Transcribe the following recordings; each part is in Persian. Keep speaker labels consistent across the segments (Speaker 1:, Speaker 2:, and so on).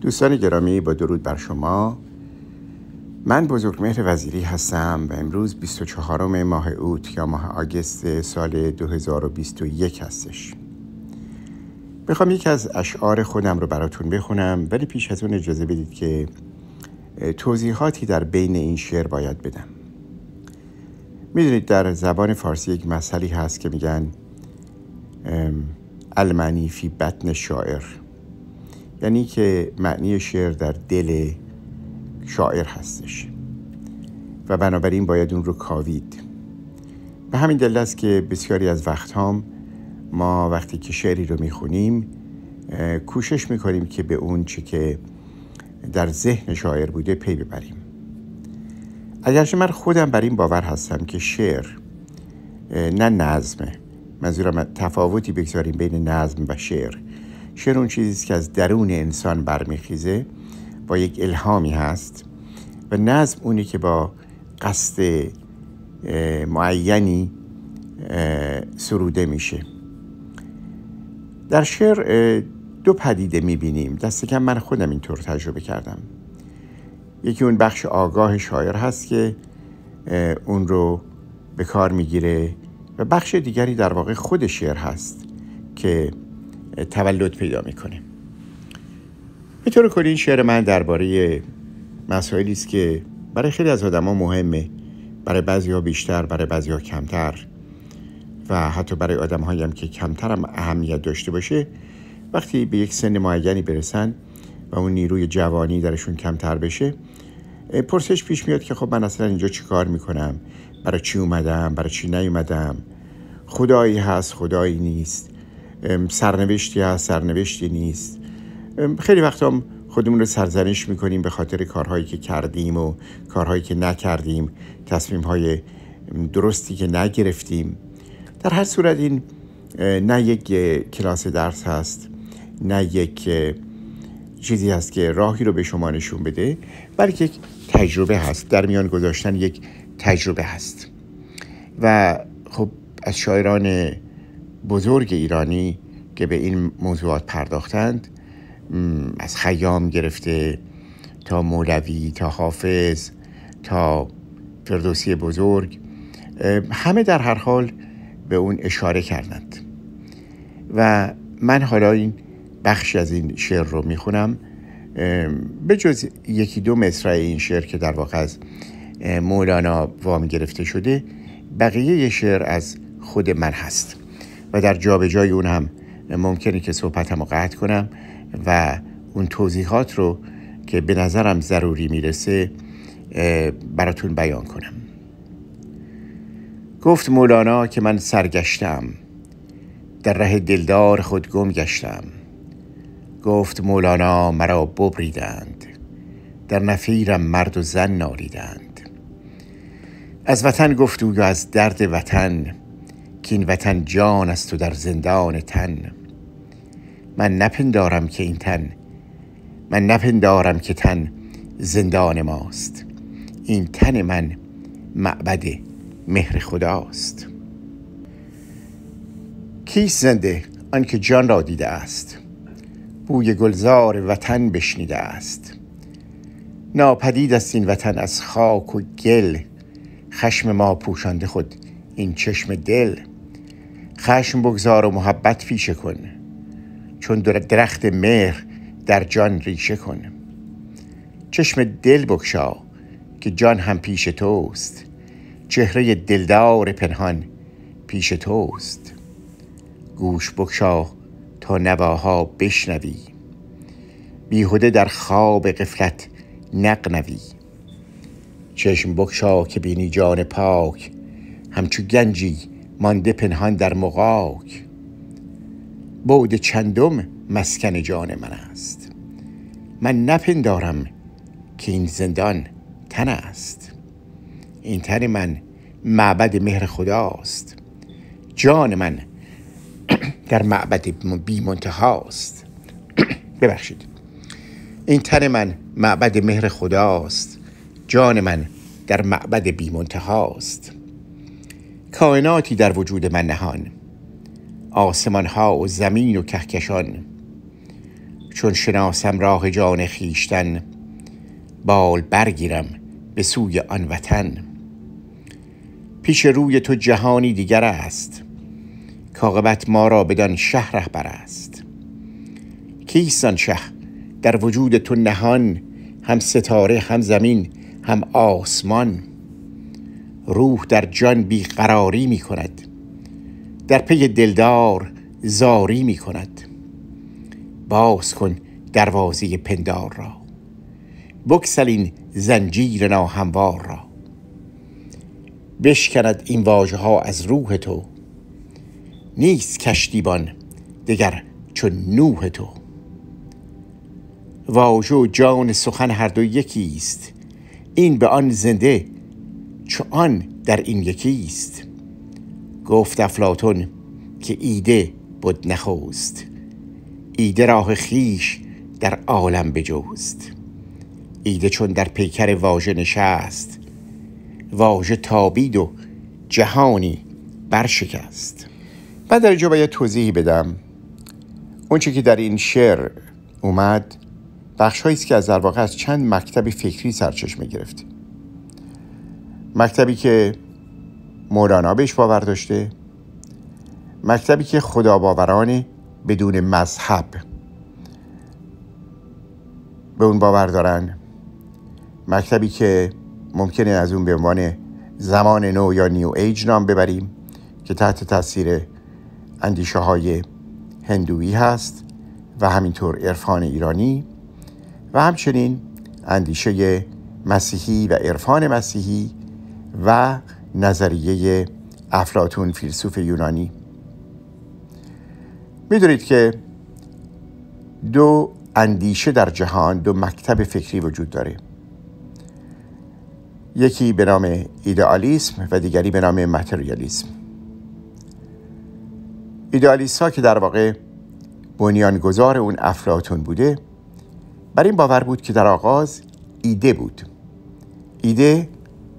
Speaker 1: دوستان گرامی با درود بر شما. من بزرگمهر وزیری هستم و امروز 24 ماه اوت یا ماه آگست سال 2021 هستش. می‌خوام یکی از اشعار خودم رو براتون بخونم ولی پیش از اون اجازه بدید که توضیحاتی در بین این شعر باید بدم. می‌دونید در زبان فارسی یک مسئله هست که میگن المعنی فی بطن شاعر. یعنی که معنی شعر در دل شاعر هستش. و بنابراین باید اون رو کاوید. به همین دلیل است که بسیاری از وقت هم ما وقتی که شعری رو می‌خونیم کوشش می‌کنیم که به اون چی که در ذهن شاعر بوده پی ببریم. اگرچه من خودم بر این باور هستم که شعر نه نظمه منظورم تفاوتی بگذاریم بین نظم و شعر. شعر اون چیزی که از درون انسان برمیخیزه با یک الهامی هست و نظم اونی که با قصد معینی سروده میشه. در شعر دو پدیده می‌بینیم. دست کم من خودم اینطور تجربه کردم. یکی اون بخش آگاه شاعر هست که اون رو به کار می‌گیره و بخش دیگری در واقع خود شعر هست که تولد پیدا می‌کنه. به طور کلی این شعر من درباره مسائلی است که برای خیلی از آدما مهمه برای بعضی ها بیشتر برای بعضی ها کمتر و حتی برای آدم هم که کمتر هم اهمیت داشته باشه وقتی به یک سن معینی برسن و اون نیروی جوانی درشون کمتر بشه پرسش پیش میاد که خب من اصلا اینجا چی کار می‌کنم؟ برای چی اومدم؟ برای چی نیومدم؟ خدایی هست خدایی نیست. سرنوشتی هست سرنوشتی نیست. خیلی وقت هم خودمون رو سرزنش می‌کنیم به خاطر کارهایی که کردیم و کارهایی که نکردیم تصمیم های درستی که نگرفتیم. در هر صورت این نه یک کلاس درس هست نه یک چیزی هست که راهی رو به شما نشون بده بلکه یک تجربه هست. در میان گذاشتن یک تجربه هست. و خب از شاعران بزرگ ایرانی که به این موضوعات پرداختند از خیام گرفته تا مولوی تا حافظ تا فردوسی بزرگ همه در هر حال به اون اشاره کردند. و من حالا این بخشی از این شعر رو می‌خونم به جز یکی دو مصرع این شعر که در واقع از مولانا وام گرفته شده بقیه شعر از خود من هست. و در جابجای اون هم ممکنه که صحبتم رو قطع کنم و اون توضیحات رو که به نظرم ضروری می‌رسه براتون بیان کنم. گفت مولانا که من سرگشتم در ره دلدار خود گم گشتم. گفت مولانا مرا ببریدند در نفیرم مرد و زن نالیدند. از وطن گفت و از درد وطن این وطن جان است و در زندان تن. من نپندارم که این تن من نپندارم که تن زندان ماست. این تن من معبد مهر خداست. کیست زنده آنکه جان را دیده است؟ بوی گلزار وطن بشنیده است. ناپدید است این وطن از خاک و گل. خشم ما پوشانده خود این چشم دل. خشم بگذار و محبت پیشه کن. چون درخت مهر در جان ریشه کن. چشم دل بکشا که جان هم پیش توست. چهره دلدار پنهان پیش توست. گوش بکشا تا نواها بشنوی. بیهوده در خواب قفلت نقنوی چشم بکشا که بینی جان پاک. همچو گنجی مانده پنهان در مغاک. بعد چندم مسکن جان من است. من نپندارم که این زندان تن است. این تن من معبد مهر خداست جان من در معبد بی منتهاست ببخشید. این تن من معبد مهر خداست جان من در معبد بی منتهاست کائناتی در وجود من نهان آسمان ها و زمین و کهکشان. چون شناسم راه جان خیشتن بال برگیرم به سوی آن وطن. پیش روی تو جهانی دیگر است کاقبت ما را بدان شهر رهبر است. کیست شه در وجود تو نهان هم ستاره هم زمین هم آسمان؟ روح در جان بیقراری می کند. در پی دلدار زاری می کند. باز کن دروازه پندار را. بکسل این زنجیر ناهموار را. بشکند این واژه ها از روح تو. نیست کشتیبان دگر چون نوح تو. واژه و جان سخن هر دو یکی است این به آن زنده چو آن در این یکی است. گفت افلاتون که ایده بود نخوست ایده راه خیش در عالم بجوست ایده چون در پیکر واژه نشست واژه تابید و جهانی برشکست. بعد در اینجا باید توضیحی بدم. اونچه که در این شعر اومد بخش است که از در واقع از چند مکتب فکری سرچشمه گرفت. مکتبی که مولانا بهش باور داشته. مکتبی که خدا باوران بدون مذهب به اون باور دارن. مکتبی که ممکنه از اون به عنوان زمان نو یا نیو ایج نام ببریم که تحت تاثیر اندیشه های هندویی هست و همینطور عرفان ایرانی و همچنین اندیشه مسیحی و عرفان مسیحی و نظریه افلاتون فیلسوف یونانی. می‌دونید که دو اندیشه در جهان دو مکتب فکری وجود داره. یکی به نام ایدئالیسم و دیگری به نام متریالیسم ایدئالیست ها که در واقع بنیانگذار اون افلاتون بوده بر این باور بود که در آغاز ایده بود. ایده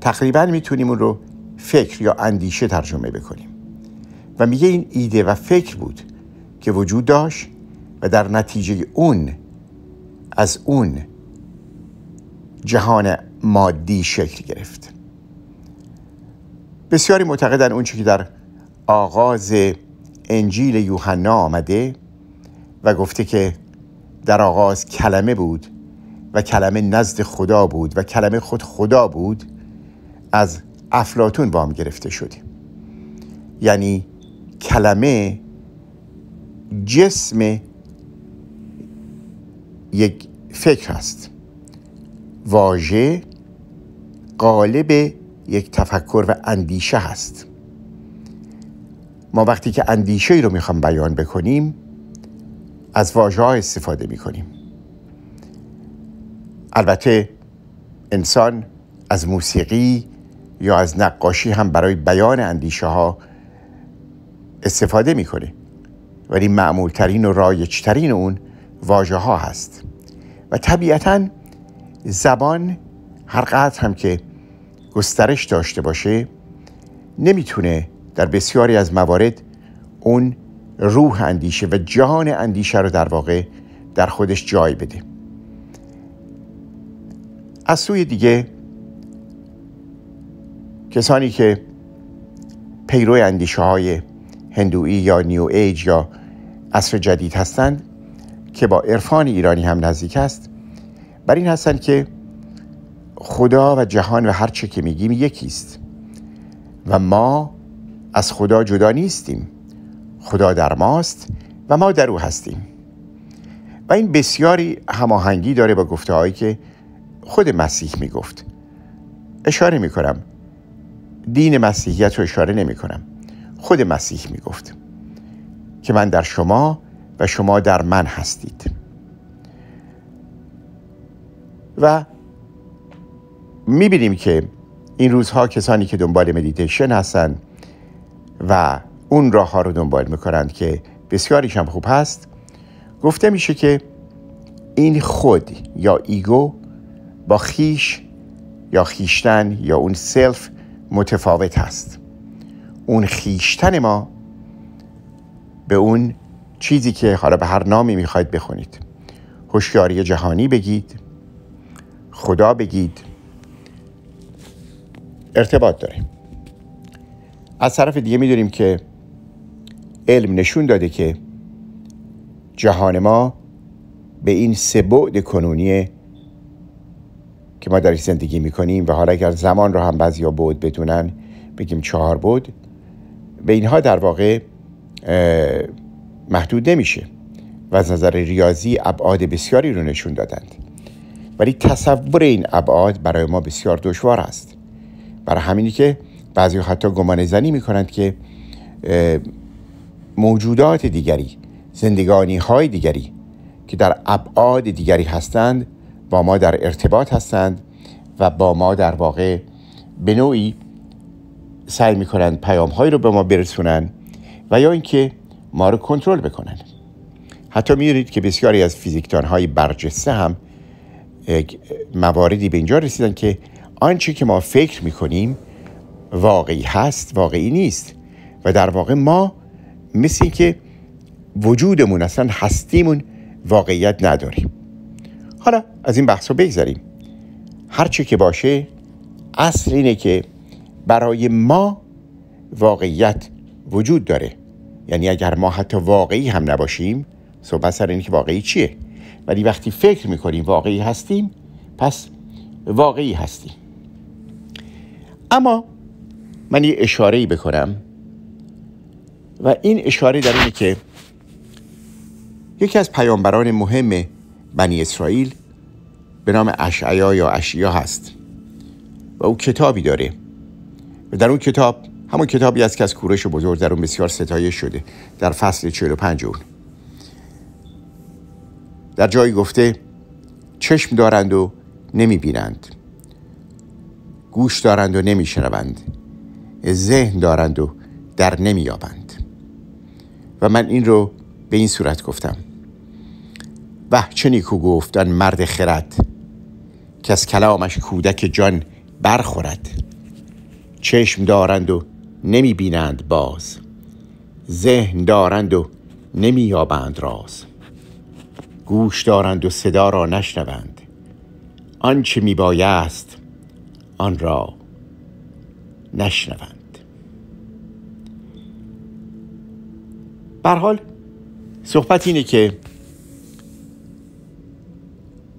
Speaker 1: تقریبا می‌تونیم اون رو فکر یا اندیشه ترجمه بکنیم. و میگه این ایده و فکر بود که وجود داشت و در نتیجه اون از اون جهان مادی شکل گرفت. بسیاری معتقدن اون که در آغاز انجیل یوحنا آمده و گفته که در آغاز کلمه بود و کلمه نزد خدا بود و کلمه خود خدا بود از افلاتون وام گرفته شده یعنی کلمه جسم یک فکر است واژه قالب یک تفکر و اندیشه هست. ما وقتی که اندیشه ای رو می‌خوام بیان بکنیم از واژه ها استفاده می‌کنیم. البته انسان از موسیقی یا از نقاشی هم برای بیان اندیشه ها استفاده می‌کنه. ولی معمولترین و رایجترین اون واژه ها هست. و طبیعتا زبان هر قدر هم که گسترش داشته باشه نمی‌تونه در بسیاری از موارد اون روح اندیشه و جان اندیشه رو در واقع در خودش جای بده. از سوی دیگه کسانی که پیرو اندیشه های هندویی یا نیو ایج یا عصر جدید هستند که با عرفان ایرانی هم نزدیک است بر این هستند که خدا و جهان و هر چه که میگیم یکیست و ما از خدا جدا نیستیم. خدا در ماست و ما در او هستیم. و این بسیاری هماهنگی داره با گفته هایی که خود مسیح می‌گفت. اشاره می‌کنم دین مسیحیت رو اشاره نمی کنم. خود مسیح می‌گفت که من در شما و شما در من هستید. و می‌بینیم که این روزها کسانی که دنبال مدیتیشن هستن و اون راه ها رو دنبال می‌کنند که بسیاریش هم خوب هست گفته میشه که این خود یا ego با خویش یا خویشتن یا اون self متفاوت هست. اون خویشتن ما به اون چیزی که حالا به هر نامی می‌خواید بخونید. هوشیاری جهانی بگید خدا بگید. ارتباط داره از طرف دیگه می‌دونیم که علم نشون داده که جهان ما به این سه بعد کنونی که ما درش زندگی می‌کنیم و حالا اگر زمان رو هم بعضی ها بود بدونن بگیم چهار بود به اینها در واقع محدود نمیشه و از نظر ریاضی ابعاد بسیاری رو نشون دادند. ولی تصور این ابعاد برای ما بسیار دشوار است. برای همینی که بعضی حتی گمان زنی می‌کنند که موجودات دیگری زندگانی های دیگری که در ابعاد دیگری هستند با ما در ارتباط هستند و با ما در واقع به نوعی سعی می‌کنند پیام هایی رو به ما برسونن و یا اینکه ما رو کنترل بکنن. حتی می‌دونید که بسیاری از فیزیکدان های برجسته هم مواردی به اینجا رسیدن که آنچه که ما فکر می‌کنیم واقعی هست واقعی نیست و در واقع ما مثل که وجودمون اصلا هستیمون واقعیت نداریم. حالا از این بحث رو بگذاریم هرچی که باشه اصل اینه که برای ما واقعیت وجود داره. یعنی اگر ما حتی واقعی هم نباشیم صحبت سر اینه که واقعی چیه؟ ولی وقتی فکر می‌کنیم واقعی هستیم پس واقعی هستیم. اما من یه اشاره بکنم. و این اشاره در اینه که یکی از پیامبران مهم بنی اسرائیل به نام اشعیا یا اشیا هست و او کتابی داره. و در اون کتاب همون کتابی است که از کورش بزرگ در اون بسیار ستایش شده در فصل 45 اون. در جایی گفته چشم دارند و نمی بینند گوش دارند و نمی شنوند ذهن دارند و در نمی یابند و من این رو به این صورت گفتم. و چه نیکو گفتن مرد خرد که از کلامش کودک جان برخورد. چشم دارند و نمی بینند باز ذهن دارند و نمی یابند راز. گوش دارند و صدا را نشنوند آنچه می بایست آن را نشنوند. بر حال صحبت اینه که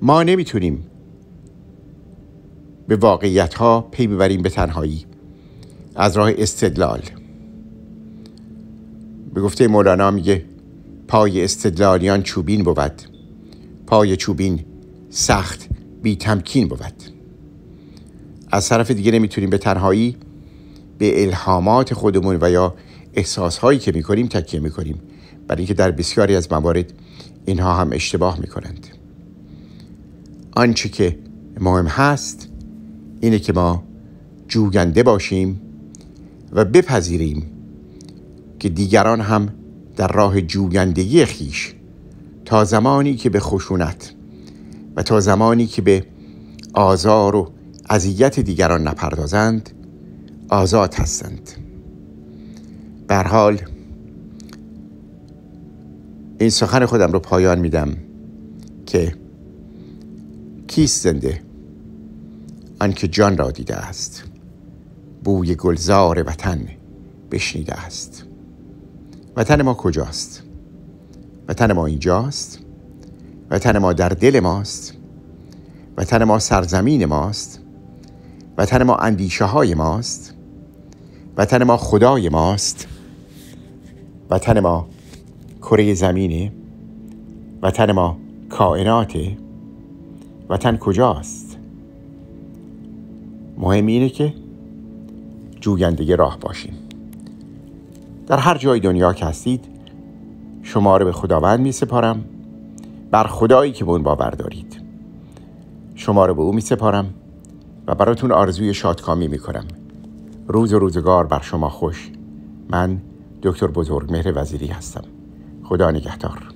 Speaker 1: ما نمی‌تونیم به واقعیت ها پی ببریم به تنهایی. از راه استدلال. به گفته مولانا میگه پای استدلالیان چوبین بود. پای چوبین سخت بی تمکین بود. از طرف دیگه نمی‌تونیم به تنهایی به الهامات خودمون و یا احساسهایی که می‌کنیم تکیه می‌کنیم. برای اینکه در بسیاری از موارد اینها هم اشتباه می‌کنند. آنچه که مهم هست اینه که ما جوگنده باشیم و بپذیریم که دیگران هم در راه جوگندگی خیش تا زمانی که به خشونت و تا زمانی که به آزار و اذیت دیگران نپردازند آزاد هستند. بر حال این سخن خودم رو پایان میدم که کیست زنده؟ آنکه جان را دیده است. بوی گلزار وطن بشنیده است. وطن ما کجاست؟ وطن ما اینجاست؟ وطن ما در دل ماست؟ وطن ما سرزمین ماست؟ وطن ما اندیشه های ماست؟ وطن ما خدای ماست؟ وطن ما کره زمینه؟ وطن ما کائناته وطن کجاست؟ مهم اینه که جوینده راه باشیم در هر جای دنیا که هستید شما رو به خداوند می سپارم. بر خدایی که به اون باور دارید. شما رو به او می سپارم و براتون آرزوی شادکامی می کنم. روز و روزگار بر شما خوش. من دکتر بزرگ مهر وزیری هستم. خدا نگهدار.